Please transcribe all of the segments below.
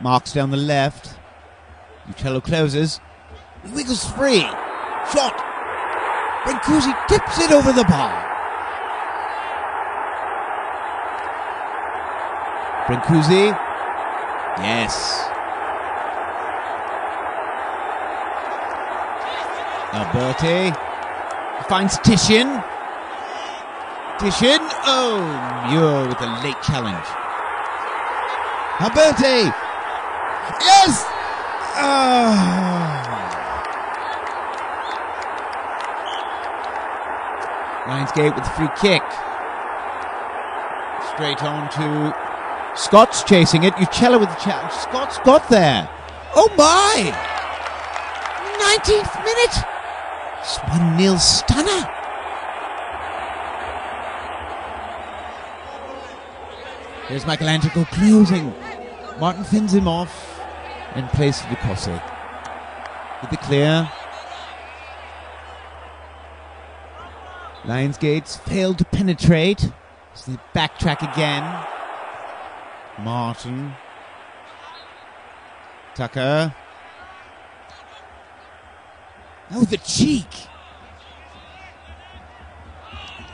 Marks down the left. Uccello closes. He wiggles free. Shot. Brancusi tips it over the bar. Brancusi. Yes. Alberti finds Titian. Titian. Oh, Muir with a late challenge. Alberti. Yes. Oh. Lionsgate with the free kick. Straight on to Scott's chasing it. Uccello with the challenge. Scott's got there. Oh my! 19th minute. It's 1 0 stunner. Here's Michelangelo closing. Martin fins him off and plays to Ducosi. With the clear. Lionsgates failed to penetrate. So they backtrack again. Martin. Tucker. Oh, the cheek!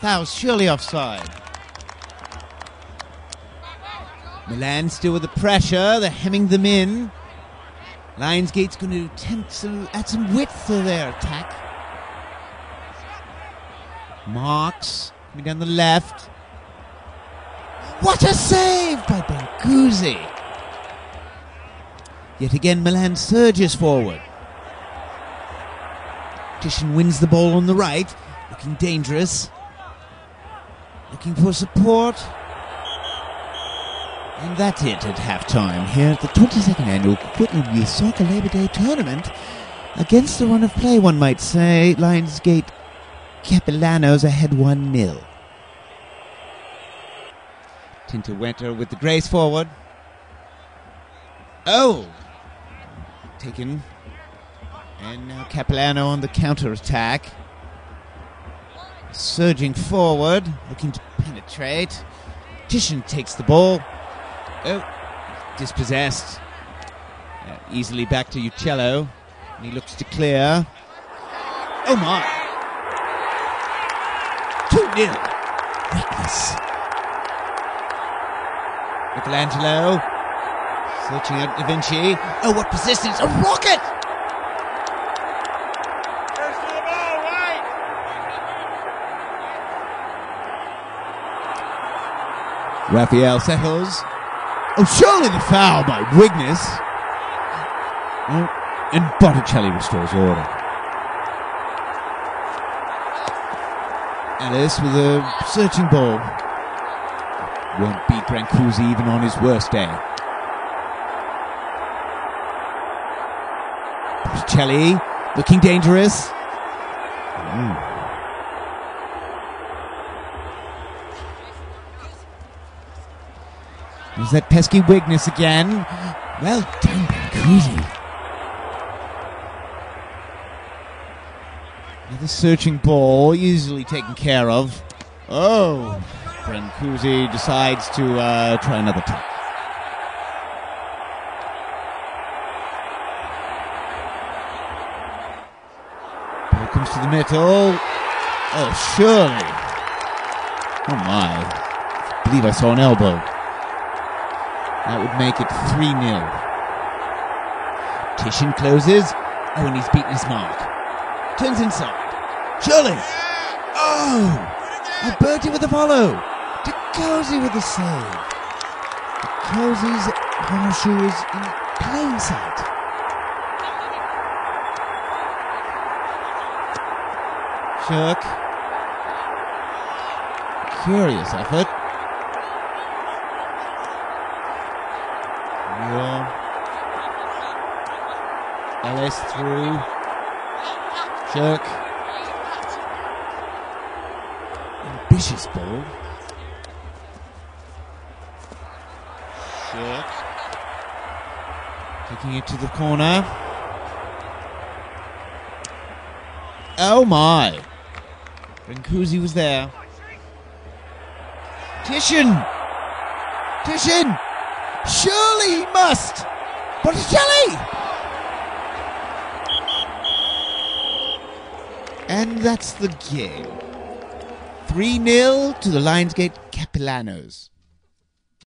That was surely offside. Milan still with the pressure. They're hemming them in. Lionsgate's going to attempt to add some width to their attack. Marks coming down the left. What a save by Brancusi! Yet again, Milan surges forward. Titian wins the ball on the right, looking dangerous. Looking for support. And that's it at halftime here at the 22nd annual Quitland Youth Soccer Labor Day tournament. Against the run of play, one might say, Lionsgate Capilanos ahead 1 0. Tinta with the grace forward. Oh! Taken. And now Capilano on the counter attack. Surging forward, looking to penetrate. Titian takes the ball. Oh, dispossessed. Uh, easily back to Uccello. And he looks to clear. Oh my! 2 0. Wigness. Michelangelo. Searching out Da Vinci. Oh, what persistence! A rocket! Raphael settles. Oh, surely the foul by Wigness. Oh, and Botticelli restores order. Ellis with a searching ball. Won't beat Brancusi even on his worst day. Botticelli looking dangerous. Mm. There's that pesky Wigness again. Well done, Brancusi. The searching ball, easily taken care of. Oh, Brancusi decides to uh, try another time. Ball comes to the middle. Oh, surely. Oh my. I believe I saw an elbow. That would make it 3 0. Titian closes. Oh, and he's beaten his mark. Turns inside. Surely. Oh! Alberti with the follow. Ducosi with the save. Ducosi's horseshoe is in plain sight. Shirk. Curious effort. Muir. Ellis through. Jerk. Ambitious ball. Shirk. Taking it to the corner. Oh my! Brancusi was there. Titian! Titian! Surely he must! Botticelli! And that's the game. 3 0 to the Lionsgate Capilanos.